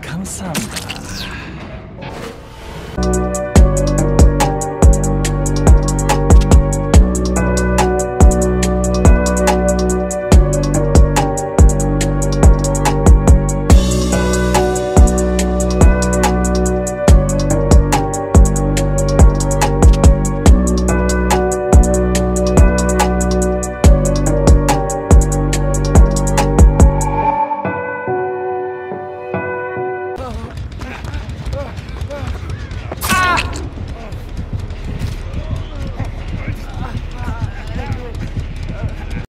神様